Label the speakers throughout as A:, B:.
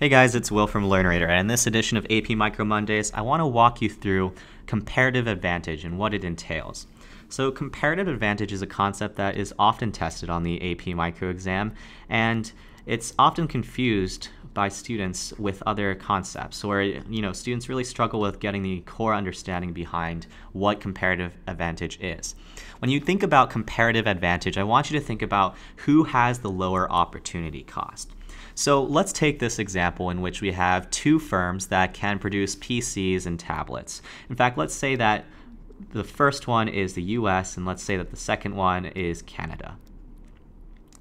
A: Hey guys, it's Will from Learnerator, and in this edition of AP Micro Mondays, I want to walk you through comparative advantage and what it entails. So, comparative advantage is a concept that is often tested on the AP Micro exam, and it's often confused by students with other concepts where you know students really struggle with getting the core understanding behind what comparative advantage is. When you think about comparative advantage, I want you to think about who has the lower opportunity cost. So let's take this example in which we have two firms that can produce PCs and tablets. In fact, let's say that the first one is the US and let's say that the second one is Canada.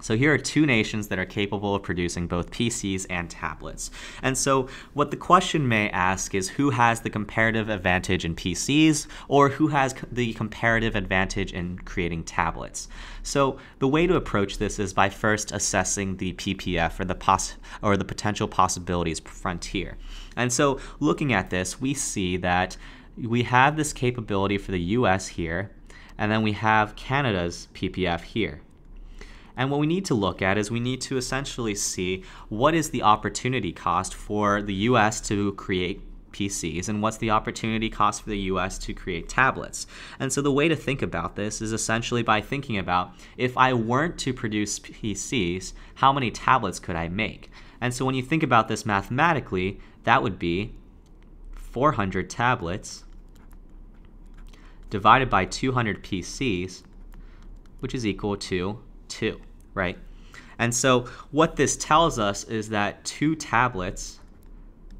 A: So here are two nations that are capable of producing both PCs and tablets. And so what the question may ask is who has the comparative advantage in PCs or who has the comparative advantage in creating tablets. So the way to approach this is by first assessing the PPF or the pos or the potential possibilities frontier. And so looking at this, we see that we have this capability for the US here, and then we have Canada's PPF here. And what we need to look at is we need to essentially see what is the opportunity cost for the US to create PCs and what's the opportunity cost for the US to create tablets. And so the way to think about this is essentially by thinking about if I weren't to produce PCs, how many tablets could I make? And so when you think about this mathematically, that would be 400 tablets divided by 200 PCs, which is equal to 2 right? And so what this tells us is that two tablets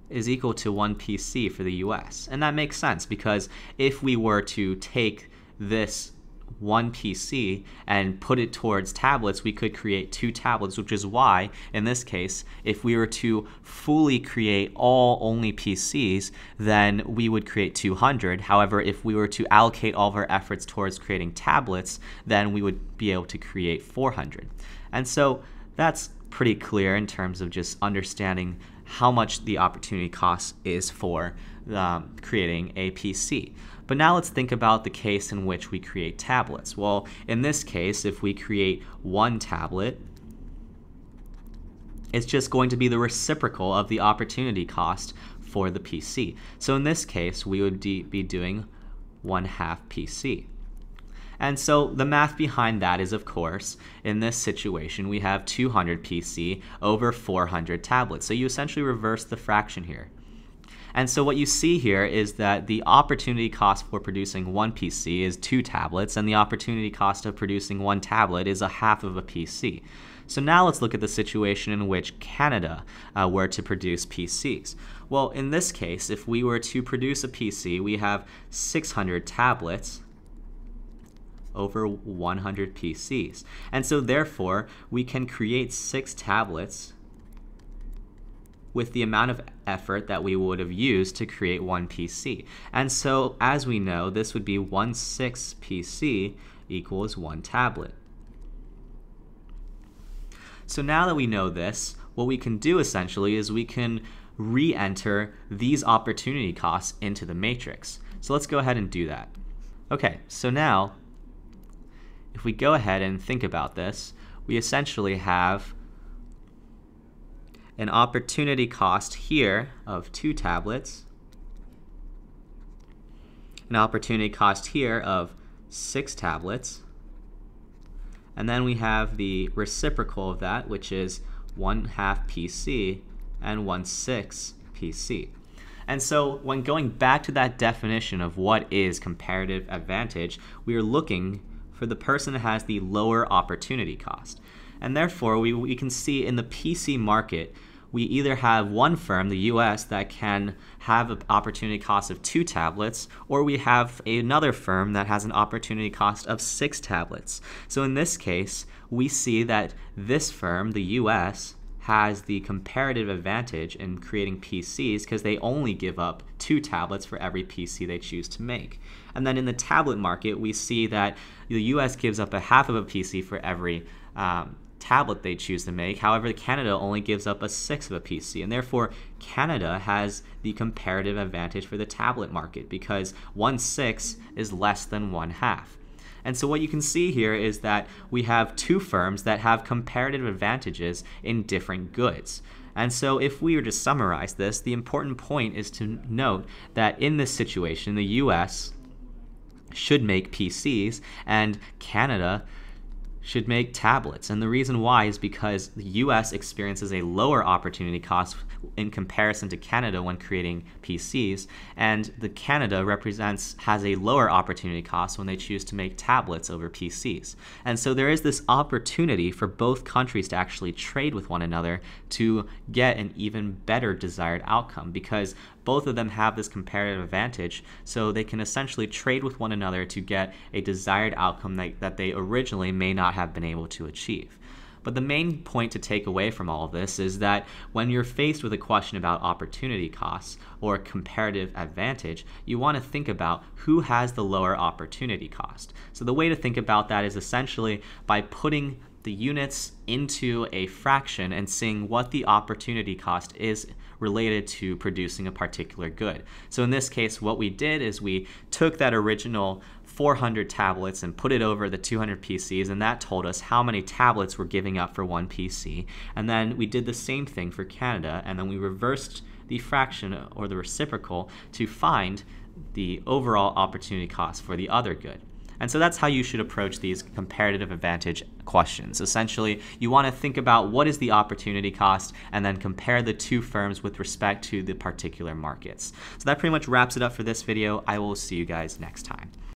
A: is equal to one PC for the US. And that makes sense because if we were to take this one PC and put it towards tablets, we could create two tablets, which is why, in this case, if we were to fully create all only PCs, then we would create 200. However, if we were to allocate all of our efforts towards creating tablets, then we would be able to create 400. And so that's pretty clear in terms of just understanding how much the opportunity cost is for um, creating a PC. But now let's think about the case in which we create tablets. Well, in this case, if we create one tablet, it's just going to be the reciprocal of the opportunity cost for the PC. So in this case, we would be doing one half PC. And so the math behind that is, of course, in this situation, we have 200 PC over 400 tablets. So you essentially reverse the fraction here. And so what you see here is that the opportunity cost for producing one PC is two tablets, and the opportunity cost of producing one tablet is a half of a PC. So now let's look at the situation in which Canada uh, were to produce PCs. Well, in this case, if we were to produce a PC, we have 600 tablets, over 100 PCs. And so therefore, we can create six tablets with the amount of effort that we would have used to create one PC. And so as we know, this would be 1 6 PC equals one tablet. So now that we know this, what we can do essentially is we can re-enter these opportunity costs into the matrix. So let's go ahead and do that. Okay, so now if we go ahead and think about this, we essentially have an opportunity cost here of two tablets, an opportunity cost here of six tablets, and then we have the reciprocal of that, which is one half PC and one six PC. And so when going back to that definition of what is comparative advantage, we are looking for the person that has the lower opportunity cost. And therefore, we, we can see in the PC market, we either have one firm, the US, that can have an opportunity cost of two tablets, or we have another firm that has an opportunity cost of six tablets. So in this case, we see that this firm, the US, has the comparative advantage in creating PCs because they only give up two tablets for every PC they choose to make. And then in the tablet market, we see that the US gives up a half of a PC for every um, tablet they choose to make. However, Canada only gives up a sixth of a PC, and therefore Canada has the comparative advantage for the tablet market because one sixth is less than one half. And so what you can see here is that we have two firms that have comparative advantages in different goods. And so, if we were to summarize this, the important point is to note that in this situation, the US should make PCs and Canada should make tablets. And the reason why is because the US experiences a lower opportunity cost in comparison to Canada when creating PCs, and the Canada represents has a lower opportunity cost when they choose to make tablets over PCs. And so there is this opportunity for both countries to actually trade with one another to get an even better desired outcome because both of them have this comparative advantage, so they can essentially trade with one another to get a desired outcome that, that they originally may not have been able to achieve. But the main point to take away from all of this is that when you're faced with a question about opportunity costs or comparative advantage, you want to think about who has the lower opportunity cost. So the way to think about that is essentially by putting the units into a fraction and seeing what the opportunity cost is related to producing a particular good. So in this case, what we did is we took that original 400 tablets and put it over the 200 PCs, and that told us how many tablets we're giving up for one PC. And then we did the same thing for Canada, and then we reversed the fraction or the reciprocal to find the overall opportunity cost for the other good. And so that's how you should approach these comparative advantage questions. Essentially, you want to think about what is the opportunity cost and then compare the two firms with respect to the particular markets. So that pretty much wraps it up for this video. I will see you guys next time.